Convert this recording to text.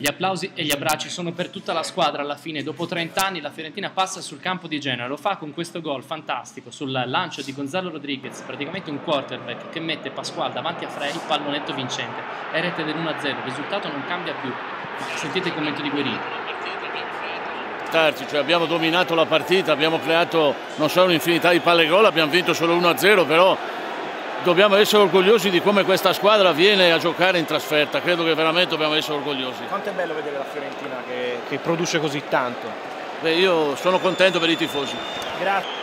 Gli applausi e gli abbracci sono per tutta la squadra alla fine. Dopo 30 anni la Fiorentina passa sul campo di Genoa. Lo fa con questo gol fantastico sul lancio di Gonzalo Rodriguez, praticamente un quarterback che mette Pasquale davanti a Frey, pallonetto vincente. È rete dell'1-0, il risultato non cambia più. Sentite il commento di Guerini. Cioè abbiamo dominato la partita, abbiamo creato non solo un'infinità di palle gol, abbiamo vinto solo 1-0, però dobbiamo essere orgogliosi di come questa squadra viene a giocare in trasferta, credo che veramente dobbiamo essere orgogliosi. Quanto è bello vedere la Fiorentina che, che produce così tanto? Beh, io sono contento per i tifosi. Grazie.